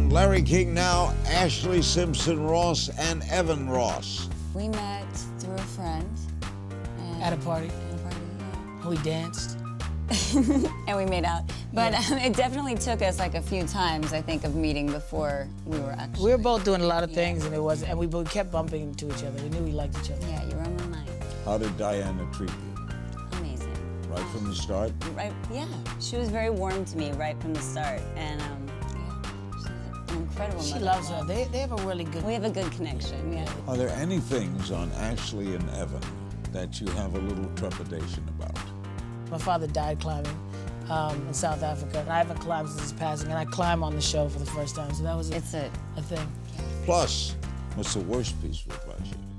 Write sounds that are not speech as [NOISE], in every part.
On Larry King Now, Ashlee Simpson Ross and Evan Ross. We met through a friend. At a party. At a party, yeah. We danced. [LAUGHS] and we made out. But um, it definitely took us like a few times, I think, of meeting before we were actually. We were both doing a lot of things, and it was, and we both kept bumping into each other. We knew we liked each other. Yeah, you were on my mind. How did Diana treat you? Amazing. Right from the start? Right? Yeah. She was very warm to me right from the start, and um, yeah, she's an incredible. She loves her. They, they have a really good. We have a good connection. Yeah. Are there any things on Ashlee and Evan that you have a little trepidation about? My father died climbing um, in South Africa, and I haven't climbed since his passing, and I climb on the show for the first time, so that was a, It's a a thing. Plus, what's the worst piece of advice you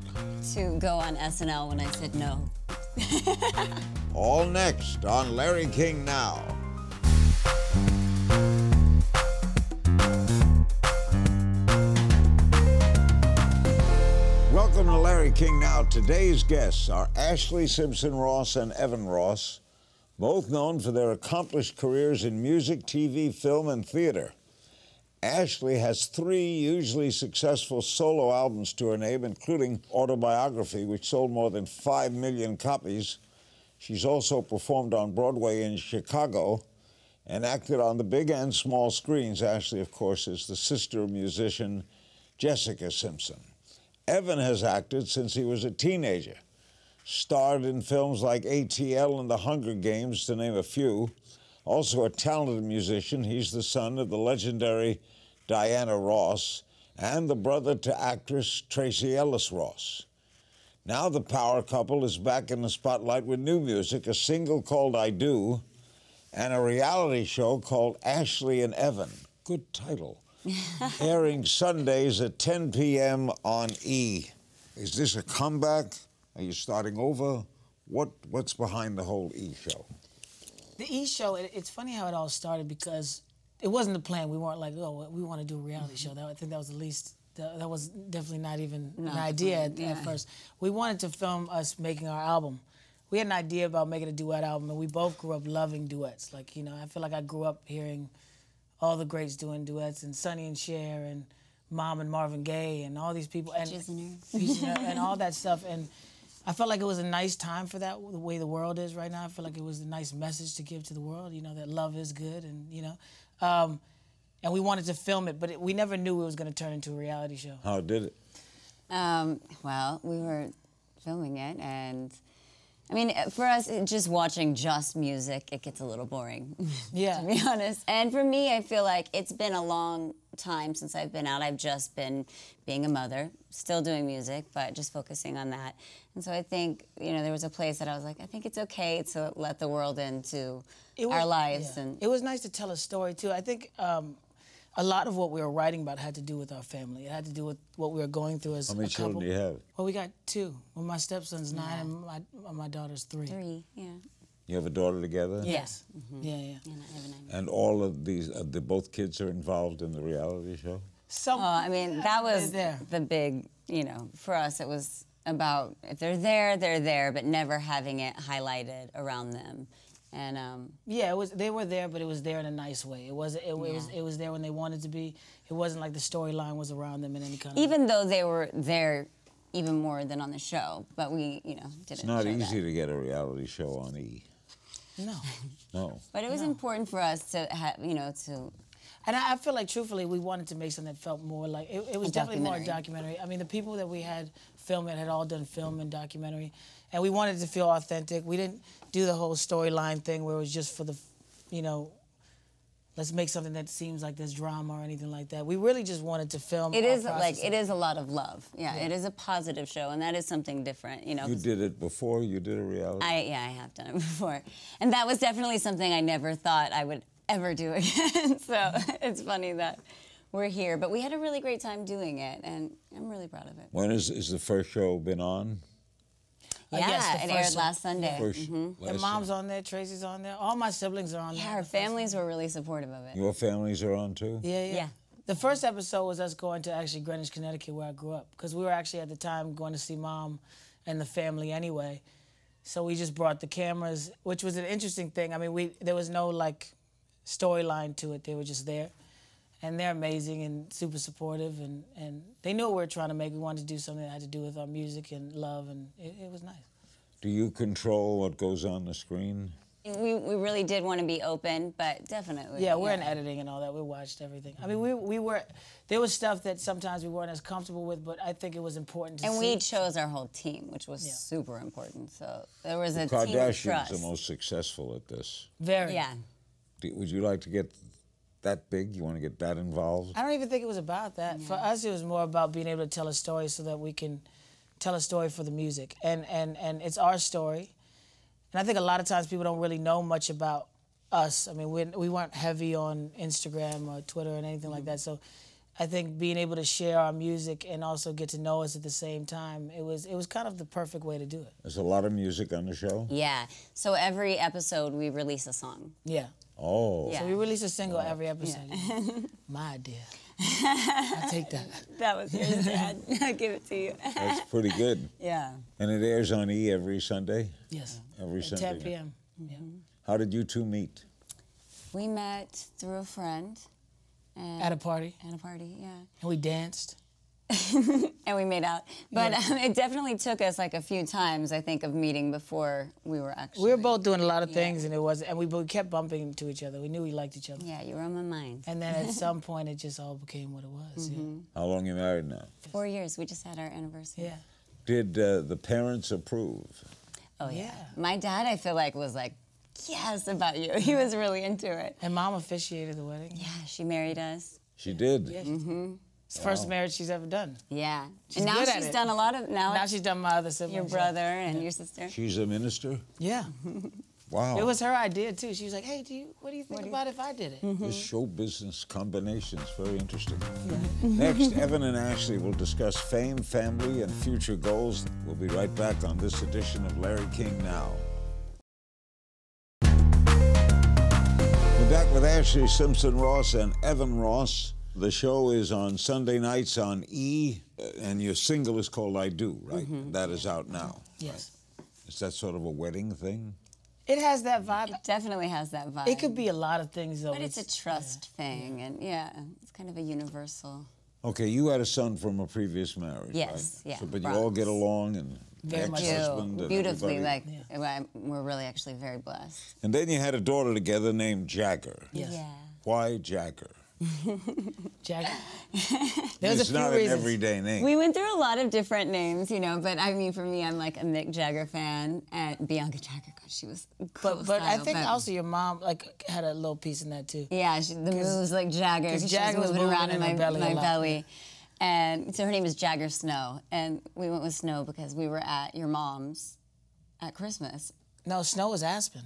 to go on SNL when I said no. [LAUGHS] All next on Larry King Now. Larry King Now. Today's guests are Ashlee Simpson Ross and Evan Ross, both known for their accomplished careers in music, TV, film, and theater. Ashlee has three hugely successful solo albums to her name, including Autobiography, which sold more than 5 million copies. She's also performed on Broadway in Chicago and acted on the big and small screens. Ashlee, of course, is the sister of musician Jessica Simpson. Evan has acted since he was a teenager, starred in films like ATL and The Hunger Games, to name a few. Also a talented musician, he's the son of the legendary Diana Ross and the brother to actress Tracee Ellis Ross. Now the power couple is back in the spotlight with new music, a single called I Do, and a reality show called Ashlee and Evan. Good title. [LAUGHS] Airing Sundays at 10 p.m. on E. Is this a comeback? Are you starting over? What What's behind the whole E show? The E show, it, it's funny how it all started because it wasn't the plan. We weren't like, oh, we want to do a reality show. That, I think that was the least, that, that was definitely not even Not an idea at, yeah. at first. We wanted to film us making our album. We had an idea about making a duet album, and we both grew up loving duets. Like, you know, I feel like I grew up hearing all the greats doing duets, and Sonny and Cher, and Mom and Marvin Gaye, and all these people. And, Peaches and Herb. Peaches and Herb, and all that stuff. And I felt like it was a nice time for that, the way the world is right now. I feel like it was a nice message to give to the world, you know, that love is good, and you know, um, and we wanted to film it, but it, we never knew it was going to turn into a reality show. How did it? Um, well, we were filming it, and I mean, for us, just watching just music, it gets a little boring. [LAUGHS] Yeah. to be honest. And for me, I feel like it's been a long time since I've been out. I've just been being a mother, still doing music, but just focusing on that. And so I think, you know, there was a place that I was like, I think it's okay to let the world into It was- our lives. yeah. And it was nice to tell a story too. I think um, a lot of what we were writing about had to do with our family. It had to do with what we were going through as How many a couple. children do you have? Well, we got two. Well, my stepson's nine, and my, my daughter's three. three, yeah. You have a daughter together? Yes. Yeah, yeah. And I have a nine. And all of these, uh, the, both kids are involved in the reality show? Some, Oh, I mean, that was there. the big, you know, for us, it was about if they're there, they're there, but never having it highlighted around them. And um, Yeah, it was. They were there, but it was there in a nice way. It was. It, was. It was there when they wanted to be. It wasn't like the storyline was around them in any kind of. even though they were there even more than on the show, but we, you know, didn't. It's not show easy that. to get a reality show on E. no. [LAUGHS] No. But it was important for us to have, you know, to. And I, I feel like, truthfully, we wanted to make something that felt more like it, it was A definitely more a documentary. documentary. I mean, the people that we had film it had all done film and documentary, and we wanted it to feel authentic. We didn't do the whole storyline thing where it was just for the, you know, let's make something that seems like there's drama or anything like that. We really just wanted to film. It is like it is a lot of love. Yeah, it is a positive show, and that is something different. You know, You 'cause did it before? You did a reality? I yeah, I have done it [LAUGHS] before, and that was definitely something I never thought I would ever do [LAUGHS] again. so [LAUGHS] it's funny that we're here, but we had a really great time doing it, and I'm really proud of it. when is, is the first show been on? Uh, Yeah, yes, the it first aired one. last Sunday. First, And last mom's on there, Tracee's on there, all my siblings are on Yeah, there. our The families were really supportive of it. Your families are on too? Yeah, yeah. Yeah. The first episode was us going to actually Greenwich, Connecticut, where I grew up, because we were actually at the time going to see mom and the family anyway. So we just brought the cameras, which was an interesting thing. I mean, we there was no like storyline to it; they were just there, and they're amazing and super supportive, and, and they knew what we were trying to make. We wanted to do something that had to do with our music and love, and it, it was nice. Do you control what goes on the screen? We, we really did want to be open, but definitely. Yeah, we're in editing and all that. We watched everything. I mean, we we were there was stuff that sometimes we weren't as comfortable with, but I think it was important to And see. we chose our whole team, which was Yeah. super important. So there was a team of Kardashians trust. are most successful at this. very. yeah. Do- Would you like to get that big? You want to get that involved? I don't even think it was about that. For us, it was more about being able to tell a story so that we can tell a story for the music, and and and it's our story. And I think a lot of times people don't really know much about us. I mean, we we weren't heavy on Instagram or Twitter and anything like mm-hmm. that. So. I think being able to share our music and also get to know us at the same time, it was it was kind of the perfect way to do it. There's a lot of music on the show. Yeah. So every episode we release a song. Yeah. Oh, Yeah. So we release a single every episode. [LAUGHS] My idea. I take that. [LAUGHS] That was yours, Dad. [LAUGHS] I give it to you. that's pretty good. yeah. And it airs on E every Sunday. Yes. Every At Sunday. 10 p.m. Yeah. Mm-hmm. How did you two meet? We met through a friend. And At a party, at a party, yeah. and we danced. [LAUGHS] And we made out. But um, it definitely took us like a few times, I think, of meeting before we were actually. We were both doing a lot of things, and it was, and we both kept bumping into each other. We knew we liked each other. Yeah, you were on my mind. And then at [LAUGHS] some point, it just all became what it was. How long you married now? Four years. We just had our anniversary. Yeah. yeah. Did uh, the parents approve? Oh, yeah. Yeah. My dad, I feel like, was like, yes, about you. [LAUGHS] He was really into it. And mom officiated the wedding. Yeah, she married us. She did. Yeah. Mm-hmm. It's the first marriage she's ever done. Yeah. She's and now good at she's it. done a lot of, now, Now she's done my other siblings. your brother and your sister. She's a minister. Yeah. [LAUGHS] Wow. It was her idea too. She was like, "Hey, do you? What do you think about if I did it?" This mm-hmm. show business combination is very interesting. [LAUGHS] Next, Evan and Ashlee will discuss fame, family, and future goals. We'll be right back on this edition of Larry King Now. We're back with Ashlee Simpson Ross and Evan Ross. The show is on Sunday nights on E, uh, and your single is called I Do, right? That is out now. Yes. Is that sort of a wedding thing? It has that vibe. It definitely has that vibe. It could be a lot of things though. But it's a trust thing, and yeah, it's kind of a universal. Okay, you had a son from a previous marriage, Yes, right? yeah, So, but you all get along and Very much so. ex-husband Do and beautifully, like everybody. I'm- we're really actually very blessed. And then you had a daughter together named Jagger. Yes. Yeah. Why Jagger? [LAUGHS] Jackie. [LAUGHS] There's it's a few not reasons. an everyday name. We went through a lot of different names, you know, but I mean, for me, I'm like a Mick Jagger fan, and Bianca Jagger, God, she was cool But but I think but- also your mom like had a little piece in that too. Yeah, she, the moves like Jagger. 'cause 'cause Jagger she was was moving around in in my belly my belly. And so her name is Jagger Snow. And we went with Snow because we were at your mom's at Christmas. No, Snow was Aspen.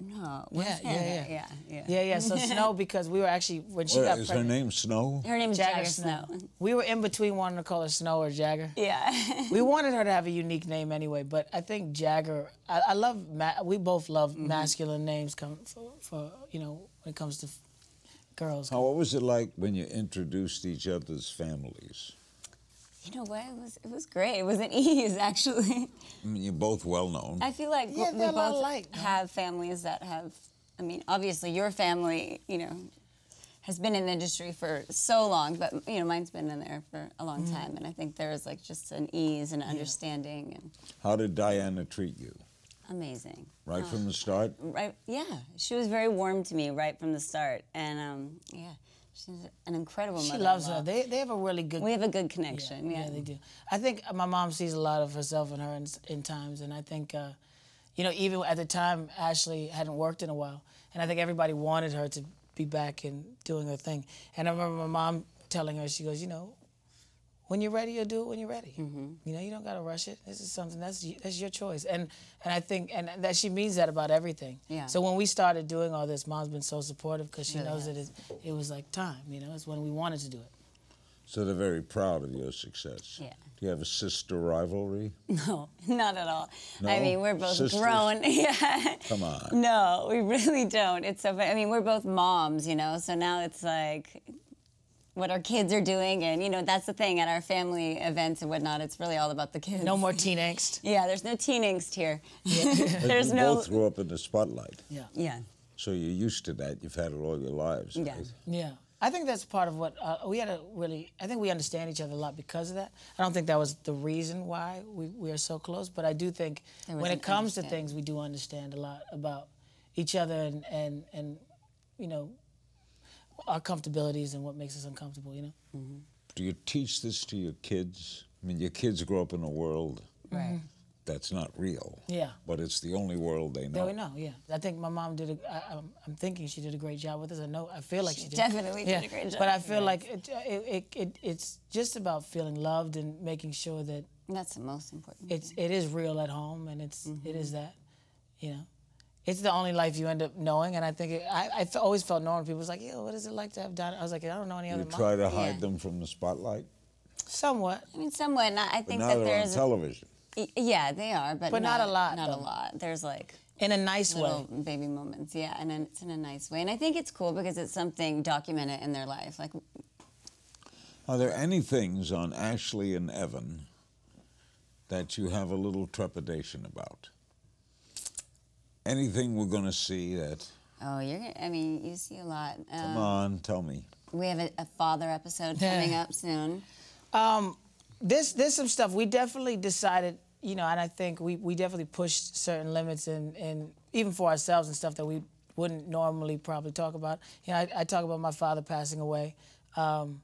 No. Yeah, yeah, yeah. Yeah, yeah. Yeah, yeah. So Snow [LAUGHS] because we were actually when she What, got is her pregnant. name Snow? Her name is Jagger, Jagger, Snow. Snow. We were in between wanting to call her Snow or Jagger. Yeah. [LAUGHS] We wanted her to have a unique name anyway, but I think Jagger. I, I love. Ma- we both love Mm-hmm. masculine names. Come for, for you know when it comes to f- girls. How, what was it like when you introduced each other's families? You know what? It was it was great. It was an [LAUGHS] ease actually. I mean, you're both well known. I feel like Yeah, we they're a both alike, no? have families that have. I mean, obviously, your family, you know, has been in the industry for so long, but you know, mine's been in there for a long Mm-hmm. time, and I think there is like just an ease and understanding and How did Diana treat you? amazing. Right from the start? Right? Yeah, she was very warm to me right from the start, and um, yeah, she's an incredible mother. She loves her. They they have a really good. we have a good connection. Yeah, yeah, they do. I think my mom sees a lot of herself in her in, in times, and I think, uh, you know, even at the time, Ashlee hadn't worked in a while, and I think everybody wanted her to be back and doing her thing. And I remember my mom telling her, she goes, you know, when you're ready, you'll do it when you're ready. Mm-hmm. You know, you don't gotta rush it. This is something that's that's your choice, and and I think and that she means that about everything. Yeah. So when we started doing all this, mom's been so supportive because she Really knows has. that it, it was like time. You know, it's when we wanted to do it. So they're very proud of your success. Yeah. Do you have a sister rivalry? [LAUGHS] No, not at all. I mean, we're both Sisters? grown. [LAUGHS] yeah. Come on. No, we really don't. It's so funny. I mean, we're both moms, you know, so now it's like what our kids are doing. And, you know, that's the thing at our family events and whatnot. It's really all about the kids. No more teen angst. [LAUGHS] Yeah, there's no teen angst here. [LAUGHS] But there's you no. both grew up in the spotlight. Yeah. Yeah. So you're used to that. You've had it all your lives. Yeah. Right? Yeah. I think that's part of what uh, we had a really. I think we understand each other a lot because of that. I don't think that was the reason why we, we are so close, but I do think when it comes to things, we do understand a lot about each other and and and you know our comfortabilities and what makes us uncomfortable. You know. Do you teach this to your kids? I mean, your kids grow up in a world Right. that's not real. Yeah. But it's the only world they know. There we know. Yeah, I think my mom did. A, I, I'm, I'm thinking she did a great job with this. I know. I feel like she, She did. definitely did a great job. But I feel right. like it, it, it, it, it's just about feeling loved and making sure that That's the most important. it's it is real at home and it's it Mm-hmm. is that, you know. It's the only life you end up knowing, and I think it, I, I always felt normal. People was like, "Yo, what is it like to have done?" I was like, "I don't know any You other mom." try to hide Yeah. them from the spotlight, Somewhat, I mean, somewhat. and I I but think now that they're on there's. television. Y- Yeah, they are, but, But not a lot, Not a lot. There's like in a nice little way. baby moments, yeah, and then it's in a nice way. And I think it's cool because it's something documented in their life. Like, Are there any things on Ashlee and Evan that you have a little trepidation about? Anything we're going to see that, oh, you're. gonna- I mean, you see a lot. come Um, on, tell me. we have a, a father episode coming up soon. This there's some stuff we definitely decided, you know, and I think we, we definitely pushed certain limits and and even for ourselves and stuff that we wouldn't normally probably talk about. You know, I, I talk about my father passing away, um,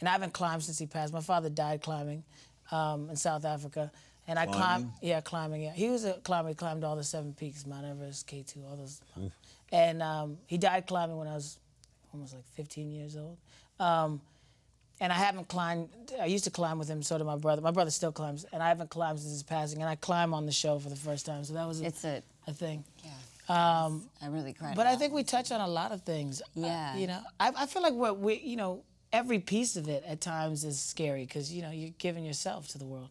and I haven't climbed since he passed. My father died climbing um, in South Africa, and I Climbing? climbed. Yeah, climbing. Yeah, he was a climber. He climbed all the seven peaks, Mount Everest, K two, all those. And um, he died climbing when I was almost like 15 years old. Um, and I haven't climbed. I used to climb with him. So did my brother. My brother still climbs, and I haven't climbed since his passing. And I climb on the show for the first time, so that was a, It's a. a thing. Yeah. Um, I really cried. but I think we touch on a lot of things. Uh, Yeah. you know, I, I feel like what we, you know, every piece of it at times is scary because you know you're giving yourself to the world.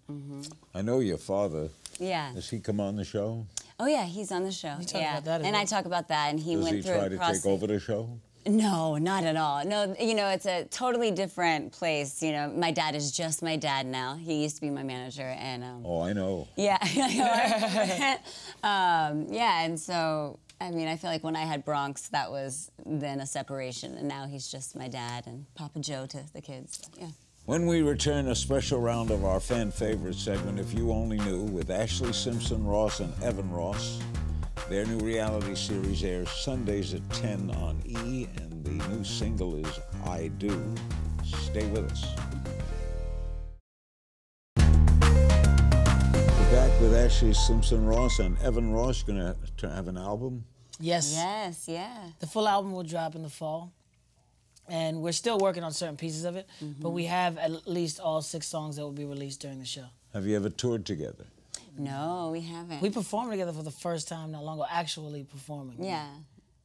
I know your father. Yeah. Does he come on the show? Oh yeah, he's on the show. talk yeah. about that as and I talk about that, and he Does went he through try to take over the show? No, not at all. No, you know, it's a totally different place. You know, my dad is just my dad now. He used to be my manager, and um, Oh, I know. yeah, [LAUGHS] [LAUGHS] um, yeah, and so I mean, I feel like when I had Bronx, that was then a separation, and now he's just my dad and Papa Joe to the kids. Yeah. When we return, a special round of our fan favorite segment, If You Only Knew, with Ashlee Simpson Ross and Evan Ross. Their new reality series airs Sundays at 10 on E, and the new single is I Do. Stay with us. With Ashlee Simpson Ross and Evan Ross. Going to have an album. Yes. Yes. Yeah. The full album will drop in the fall. And we're still working on certain pieces of it, but mm-hmm. we have at least all six songs that will be released during the show. Have you ever toured together? No, we haven't. We performed together for the first time not long ago, actually performing. yeah.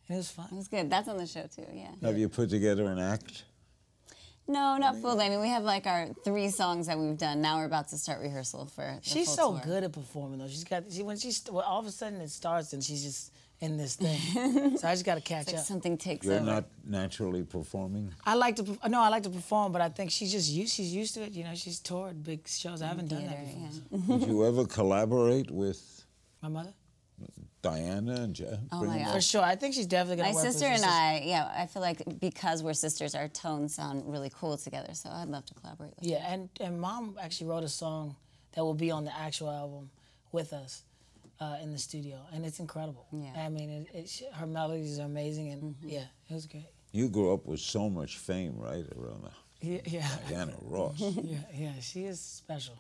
And it was fun. It was good. That's on the show too. Yeah. Have you put together an act? No, not fully. I mean, we have like our three songs that we've done. Now we're about to start rehearsal for. The She's full so tour. good at performing though. She's got she when she's well, all of a sudden it starts and she's just in this thing. [LAUGHS] so I just got to catch It's like up. something takes You're over. not naturally performing? I like to per- no, I like to perform, but I think she's just used. She's used to it. You know, she's toured big shows. I haven't done that before. yeah. Did you ever collaborate with My mother, Diana and Jess? Oh my God. for sure. I think she's definitely gonna My work sister your and sister. I, yeah, I feel like because we're sisters, our tones sound really cool together. So I'd love to collaborate with her. Yeah, and and mom actually wrote a song that will be on the actual album with us uh, in the studio, and it's incredible. Yeah. I mean, it, it, her melodies are amazing, and yeah, it was great. You grew up with so much fame, right, around Yeah, yeah, Diana Ross. [LAUGHS] yeah, yeah. She is special.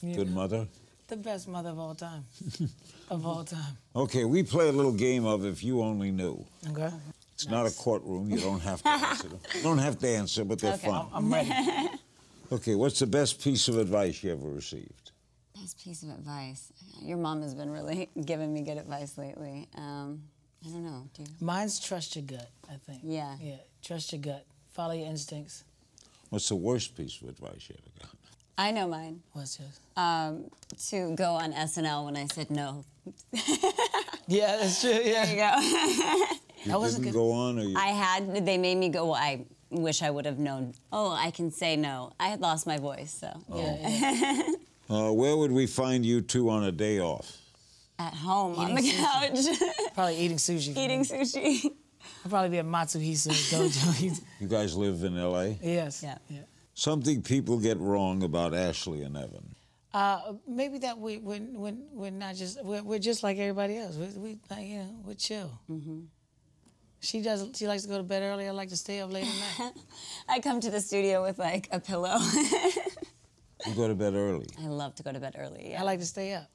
You Good know, mother. The best mother of all time, [LAUGHS] of all time. Okay, we play a little game of If You Only Knew. Okay, It's not a courtroom. You don't have to answer them. You don't have to answer, but they're Okay. fun. I'm ready. [LAUGHS] Okay, what's the best piece of advice you ever received? Best piece of advice. Your mom has been really [LAUGHS] giving me good advice lately. Um, I don't know. Do you? Mine's trust your gut. I think. Yeah. Yeah, trust your gut. Follow your instincts. What's the worst piece of advice you ever got? I know mine. What's yours? Um, to go on SNL when I said no. [LAUGHS] Yeah, that's true. Yeah. There you go. [LAUGHS] You That wasn't didn't good. go on, or you? I had. They made me go. Well, I wish I would have known. Oh, I can say no. I had lost my voice, so Yeah, yeah. [LAUGHS] Uh, where would we find you two on a day off? at home on the Eating couch, Probably eating sushi. eating sushi. I'll probably be at Matsuhisa Dojo. You guys live in L.A. yes. Yeah. yeah. Something people get wrong about Ashlee and Evan. Uh, maybe that we we're, we're, we're not just we're, we're just like everybody else. We, we like you know we're chill. Mm-hmm. She does. She likes to go to bed early. I like to stay up late at night. [LAUGHS] I come to the studio with like a pillow. [LAUGHS] You go to bed early. I love to go to bed early. Yeah. I like to stay up.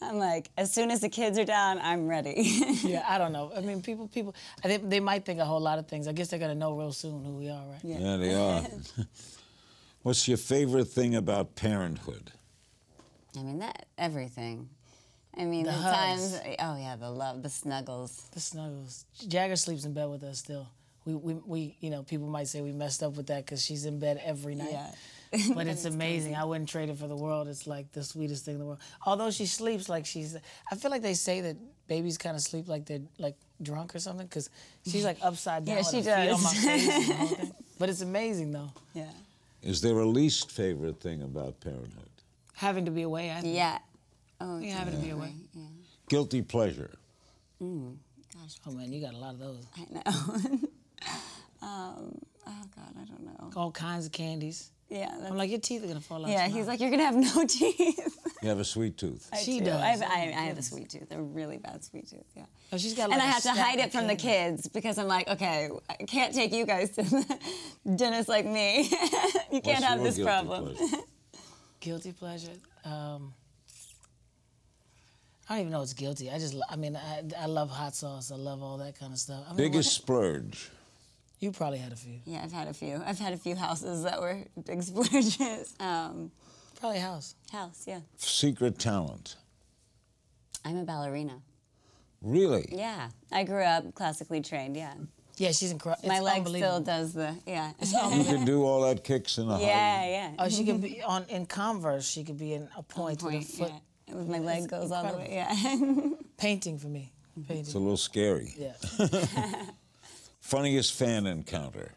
I'm like, as soon as the kids are down, I'm ready. [LAUGHS] Yeah, I don't know. I mean, people people I think they might think a whole lot of things. I guess they're gonna know real soon who we are, right? Yeah. Yeah, they are. What's your favorite thing about parenthood? I mean that everything. I mean The the, hugs. times. Oh yeah, the love, the snuggles. The snuggles. Jagger sleeps in bed with us still. We, we, we you know, people might say we messed up with that because she's in bed every night. Yeah. [LAUGHS] But it's amazing. I wouldn't trade it for the world. It's like the sweetest thing in the world. Although she sleeps like she's, I feel like they say that babies kind of sleep like they're like drunk or something because she's like upside [LAUGHS] down Yeah, she her feet on does. my face. and the whole thing. But it's amazing though. Yeah. Is there a least favorite thing about parenthood? Having to be away. I think. Yeah. Oh, Yeah, having to be away. Yeah. Guilty pleasure. Gosh, Oh man, you got a lot of those. I know. [LAUGHS] um, oh God, I don't know. All kinds of candies. Yeah. That's, I'm like, your teeth are gonna fall out. yeah. tomorrow. He's like, you're gonna have no [LAUGHS] teeth. You have a sweet tooth. I She do. does. I have, I, I have a sweet tooth, a really bad sweet tooth. Yeah. Oh, she's got. and like I a have to hide it from the kids because I'm like, okay, I can't take you guys to the [LAUGHS] dentist like me. [LAUGHS] you can't What's have this guilty problem. pleasure? [LAUGHS] Guilty pleasure. Um, I don't even know it's guilty. I just, I mean, I, I love hot sauce. I love all that kind of stuff. I mean, Biggest splurge. you probably had a few. Yeah, I've had a few. I've had a few houses that were big splurges. Um, Probably house. house, yeah. Secret talent. I'm a ballerina. Really? Yeah, I grew up classically trained. Yeah, Yeah, she's incredible. my leg still does the yeah. [LAUGHS] You can do all that kicks in a high. yeah, yeah. Oh, she could be [LAUGHS] on in Converse. She could be in a point, Point, with a foot yeah. With my leg goes all the way. Yeah. [LAUGHS] painting for me. Mm-hmm. Painting. It's a little scary. Yeah. Funniest fan encounter.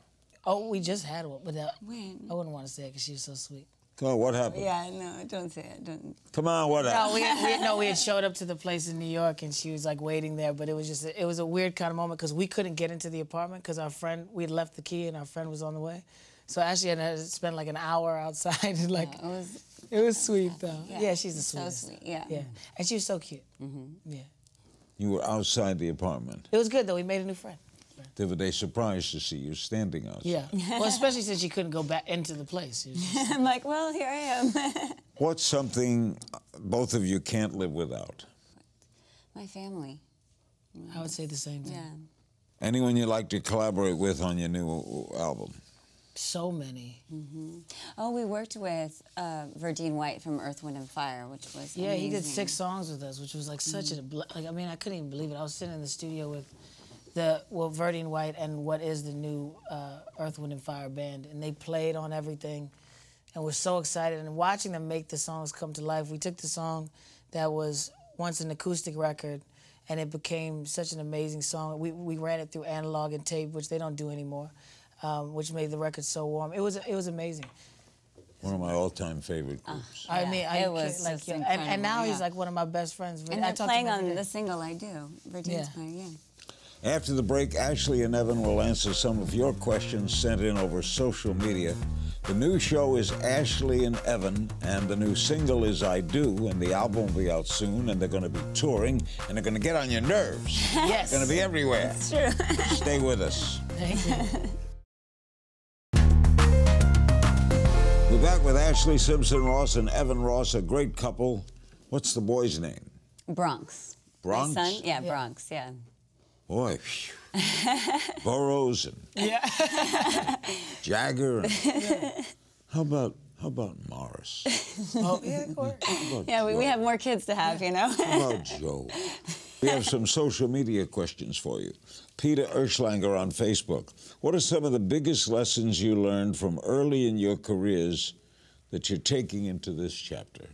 Oh, we just had one, but that, When? I wouldn't want to say it because she was so sweet. Come on, what happened? yeah, no, don't say it. Don't. Come on, what No, happened? we had, we had, no, we had [LAUGHS] showed up to the place in New York, and she was like waiting there. But it was just, it was a weird kind of moment because we couldn't get into the apartment because our friend, we had left the key, and our friend was on the way. So Ashlee had to spend like an hour outside. [LAUGHS] like It was it was sweet though. Yeah, she's the so sweetest. sweet. Yeah. Yeah, and she was so cute. Mm -hmm. Yeah, You were outside the apartment. it was good though. We made a new friend. They were they surprised to see you standing outside. Yeah, [LAUGHS] well, especially since you couldn't go back into the place. Just- [LAUGHS] I'm like, well, here I am. [LAUGHS] What's something both of you can't live without? my family. I would say the same thing. Yeah. Anyone you'd like to collaborate with on your new album? So many. Oh, we worked with uh, Verdine White from Earth, Wind, and Fire, which was Yeah, he did six songs with us, which was like such a like. I mean, I couldn't even believe it. I was sitting in the studio with the well, Verdine White and what is the new uh, Earth, Wind, and Fire band, and they played on everything, and we're so excited. And watching them make the songs come to life, we took the song that was once an acoustic record, and it became such an amazing song. We we ran it through analog and tape, which they don't do anymore, um, which made the record so warm. It was it was amazing. One of my all-time favorite groups. I Yeah, mean, I it was like, just yeah, and, and incredible, now he's like one of my best friends. And I they're to playing him on the single I do. Verdine's Yeah. playing, yeah. After the break, Ashlee and Evan will answer some of your questions sent in over social media. The new show is Ashlee and Evan, and the new single is I Do, and the album will be out soon, and they're going to be touring, and they're going to get on your nerves. [LAUGHS] Yes. They're Going to be everywhere. That's True. [LAUGHS] Stay with us. Thank you. We're back with Ashley Simpson Ross and Evan Ross, a great couple. What's the boy's name? Bronx. Bronx? My son? Yeah, Bronx, yeah. Boy, phew. [LAUGHS] Burroughs and Yeah. Jagger. And, How about how about Morris? oh, yeah, or, How about Yeah, we, we have more kids to have, you know? How about Joe? We have some social media questions for you. Peter Erschlanger on Facebook. What are some of the biggest lessons you learned from early in your careers that you're taking into this chapter?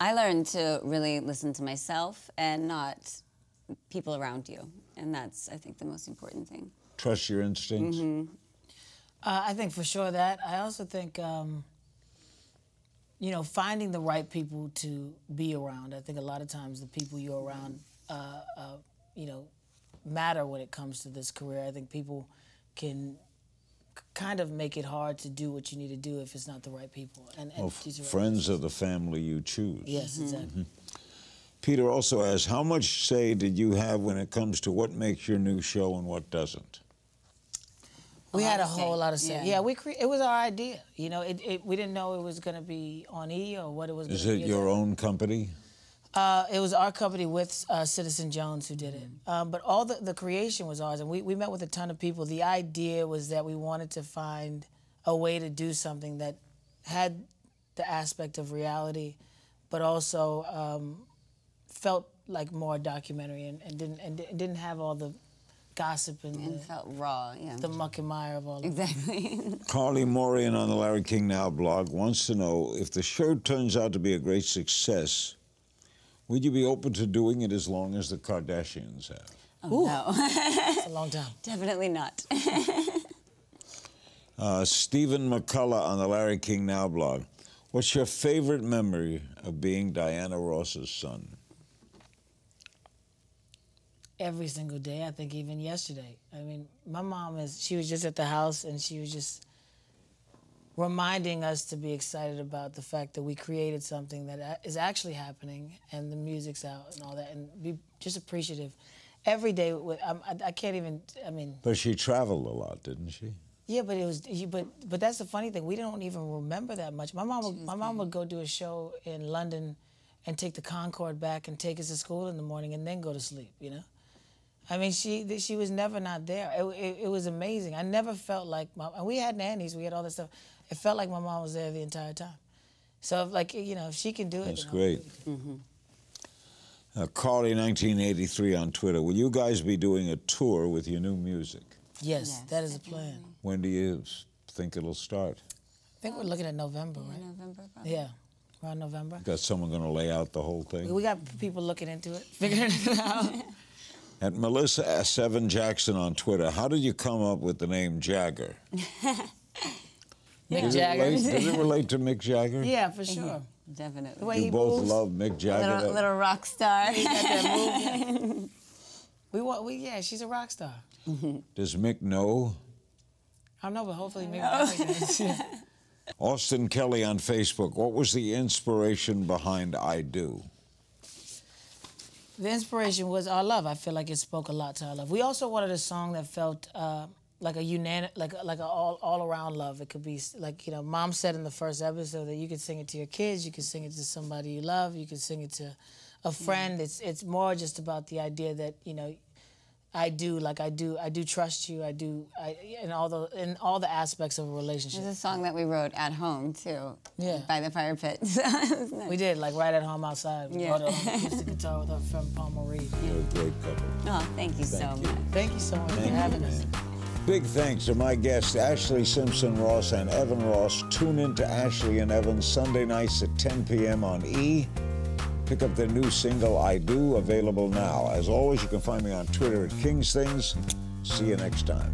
I learned to really listen to myself and not people around you. And that's, I think, the most important thing. Trust your instincts. uh, I think for sure that. I also think, um, you know, finding the right people to be around. I think a lot of times the people you're around, uh, uh, you know, matter when it comes to this career. I think people can kind of make it hard to do what you need to do if it's not the right people. And, and Well, these friends are the family you choose. Yes, exactly. Peter also asks, how much say did you have when it comes to what makes your new show and what doesn't? We had a whole lot of say. yeah. Yeah, we cre- it was our idea. You know, it, it, we didn't know it was going to be on E or what it was. Is gonna it your own company? Uh, it was our company with uh, Citizen Jones who did it. Um, but all the, the creation was ours. And we, we met with a ton of people. The idea was that we wanted to find a way to do something that had the aspect of reality, but also um, felt like more documentary and, and didn't and di- didn't have all the gossip and, And the, felt raw, yeah. the muck and mire of all of exactly. [LAUGHS] Carly Morian on the Larry King Now blog wants to know if the show turns out to be a great success, would you be open to doing it as long as the Kardashians have? Oh, no, a long time. [LAUGHS] definitely not. [LAUGHS] Uh, Stephen McCullough on the Larry King Now blog. What's your favorite memory of being Diana Ross's son? Every single day. I think even yesterday. I mean, my mom is. She was just at the house and she was just reminding us to be excited about the fact that we created something that is actually happening and the music's out and all that, and be just appreciative. Every day, with, I'm, I, I can't even. I mean, But she traveled a lot, didn't she? yeah, but it was. you- But but that's the funny thing. We don't even remember that much. My mom. Would, my mom would go do a show in London, and take the Concorde back and take us to school in the morning, and then go to sleep. You know. I mean, she she was never not there. It, it, it was amazing. I never felt like my. And we had nannies. We had all this stuff. It felt like my mom was there the entire time. So if, like you know, if she can do it, That's then great. Uh, Carly, 1983 on Twitter. Will you guys be doing a tour with your new music? Yes, Yes, that is a plan. When do you think it'll start? I think we're looking at November, right? November, probably. Yeah, around November. Got someone going to lay out the whole thing? We got people looking into it, [LAUGHS] figuring it out. [LAUGHS] At Melissa S7 Jackson on Twitter, how did you come up with the name Jagger? [LAUGHS] Mick Does it, Jagger. relate, does it relate to Mick Jagger? Yeah, for sure. Definitely. The way You he both moves. love Mick Jagger. little, little rock star. Got that [LAUGHS] move. yeah. We want. We yeah. She's a rock star. [LAUGHS] Does Mick know? I don't know, but hopefully maybe does. Austin Kelly on Facebook, what was the inspiration behind I Do? The inspiration was our love. I feel like it spoke a lot to our love. We also wanted a song that felt uh, like a unanim- like like a all all around love. It could be like you know, Mom said in the first episode that you could sing it to your kids, you could sing it to somebody you love, you could sing it to a friend. It's it's more just about the idea that you know, I do like I do I do trust you. I do I in all the in all the aspects of a relationship. There's a song that we wrote at home too. Yeah. By the fire pit. [LAUGHS] So it was nice. We did like right at home outside. We Yeah. brought it on acoustic [LAUGHS] guitar with our friend Palmer Reed. You're a great couple. Oh, thank you so you. much. Thank you so much Thank for you, having us. Big thanks to my guests, Ashlee Simpson Ross and Evan Ross. Tune in to Ashlee and Evan Sunday nights at 10 p.m. on E. Pick up their new single, I Do, available now. As always, you can find me on Twitter at King's Things. See you next time.